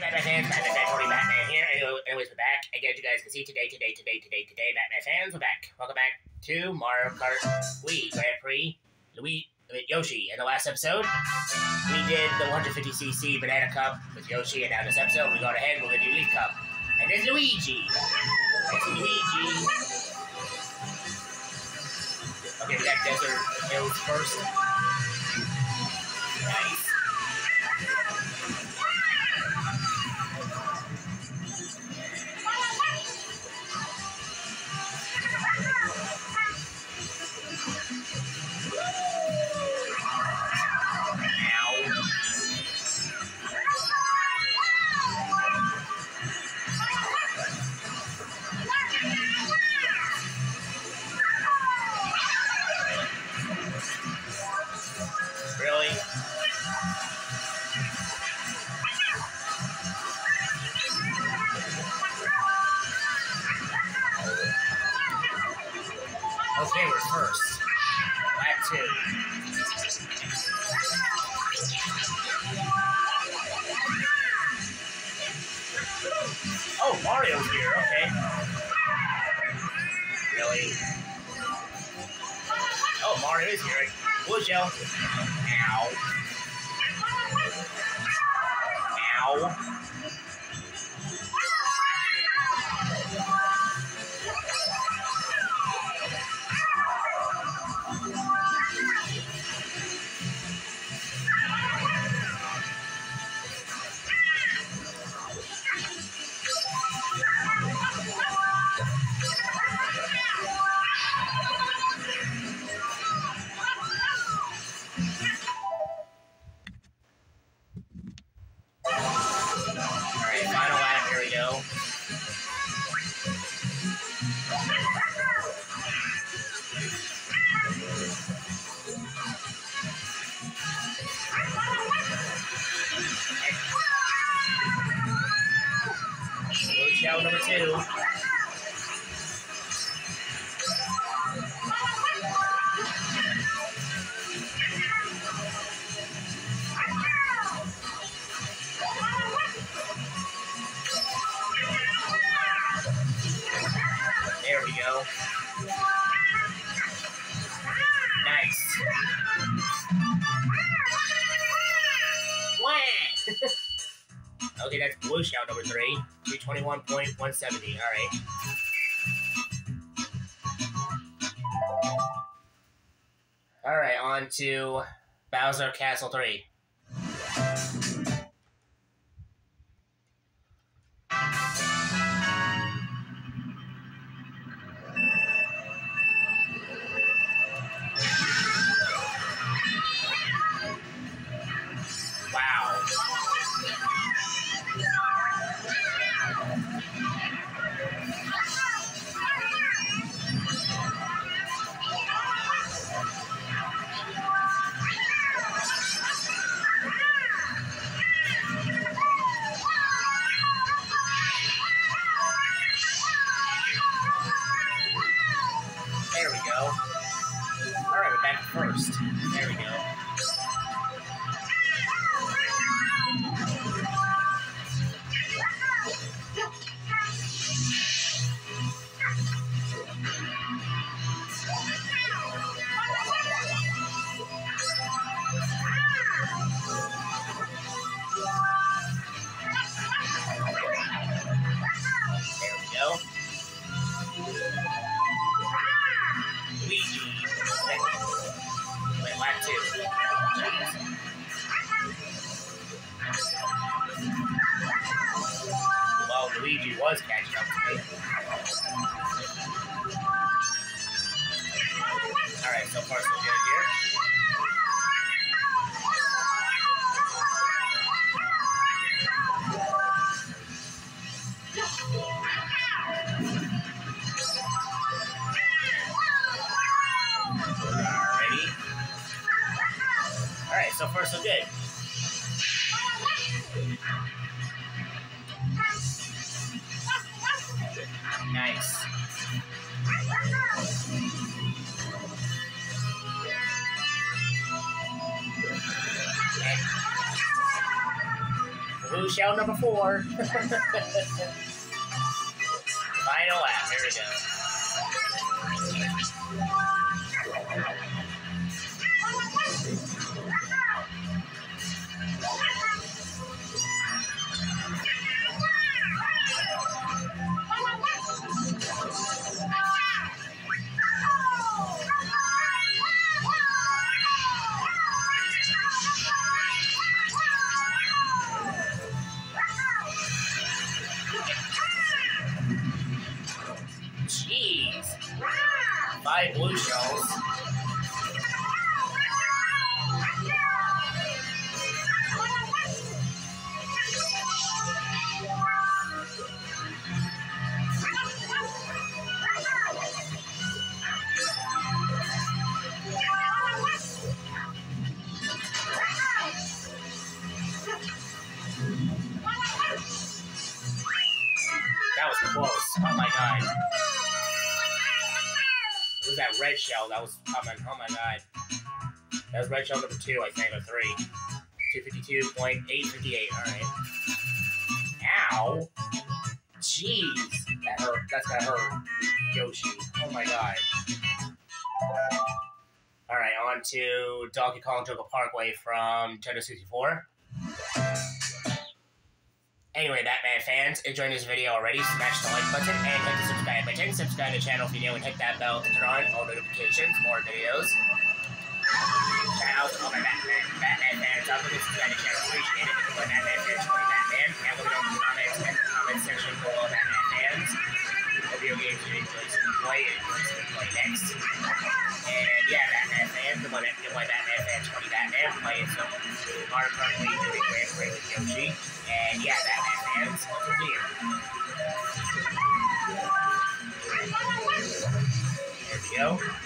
Batman fans, 40 Batman here. Anyway- Anyways, we're back. Again, you guys can see today, today, today, today, today, Batman fans, we're back. Welcome back to Mario Kart Wii Grand Prix. With Yoshi. In the last episode, we did the 150cc Banana Cup with Yoshi, and now this episode, we go ahead, we're gonna do Leaf Cup. And there's Luigi. There's Luigi. Okay, we got Desert Hills first. Nice. Oh, here. Okay. Really? Oh, Mario is here. Blue shell. Ow. Ow. Nice. Okay, that's blue shell number three. 321.170. Alright. Alright, on to Bowser Castle 3. Well, Luigi was catching up to me. Alright, so far so good here. Ready? Good. Nice. blue shell number four. Final lap. Here we go. Red shell that was oh coming. Oh my god. That was red shell number two, I think, or three. 252.858. Alright. Ow. Jeez. That hurt. That's gonna hurt. Yoshi. Oh my god. Alright, on to Donkey Kong Jungle Parkway from Nintendo 64. Anyway, Batman fans, enjoying this video already, smash the like button and hit the subscribe button. Subscribe to the channel if you're new and hit that bell to turn on all notifications, for more videos. Shout out to all my Batman, Batman fans out there. Subscribe to the channel. Appreciate it. If Batman fan, join Batman. And let me know in the comments in the comment section below, Batman fans. What video games you enjoy to play and enjoy to play next. And yeah, Batman fans, the one that my Batman fans, 20 Batman, playing some Mario Kart doing with Yoshi. And yeah, Batman fans, over here. There we go.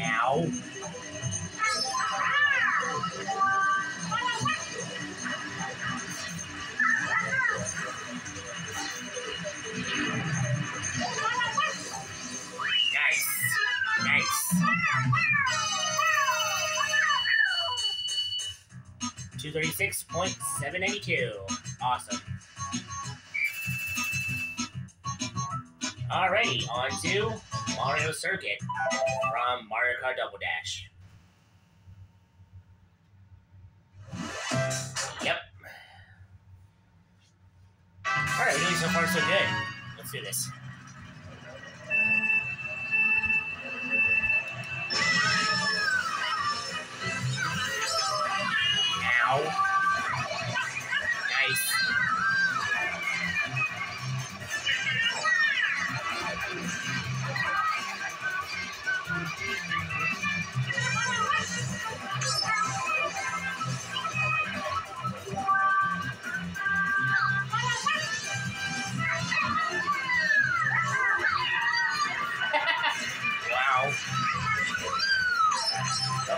Ow. 236.782. Awesome. Alrighty, on to Mario Circuit from Mario Kart Double Dash. Alright, doing so far so good. Let's do this.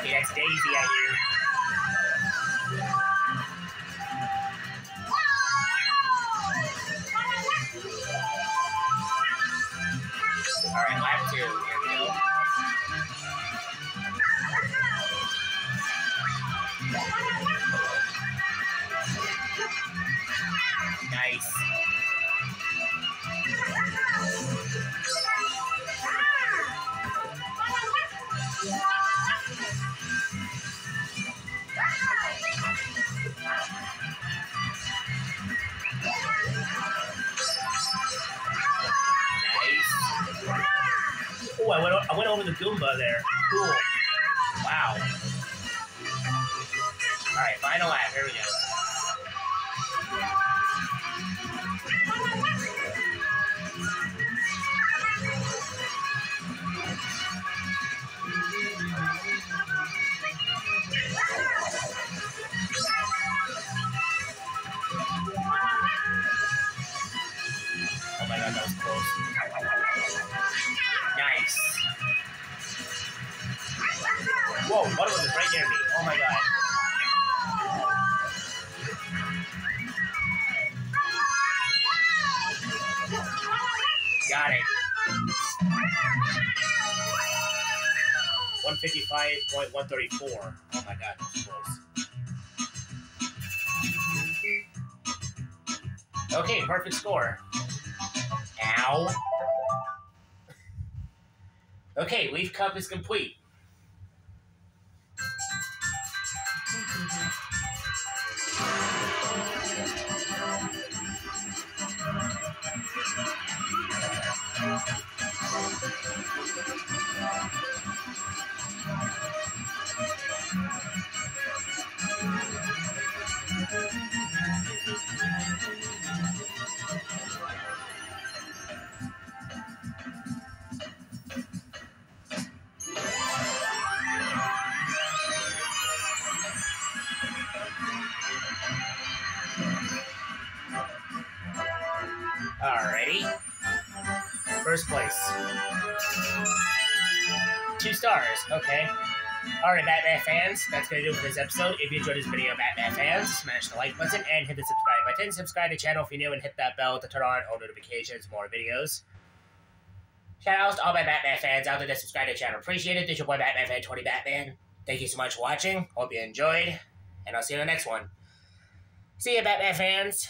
Okay, that's Daisy, I hear. Goomba there. Cool. Wow. All right, final lap. Here we go. Whoa, one of them is right near me. Oh my god. Got it. 155.134. Oh my god, that close. Okay, perfect score. Ow. Okay, Leaf Cup is complete. Alrighty. First place. Two stars. Okay. Alright, Batman fans, that's gonna do it for this episode. If you enjoyed this video, Batman fans, smash the like button and hit the subscribe button. Subscribe to the channel if you're new and hit that bell to turn on all notifications, more videos. Shout out to all my Batman fans out there that subscribe to the channel. Appreciate it. This is your boy Batman Fan 20 Batman. Thank you so much for watching. Hope you enjoyed. And I'll see you in the next one. See ya, Batman fans.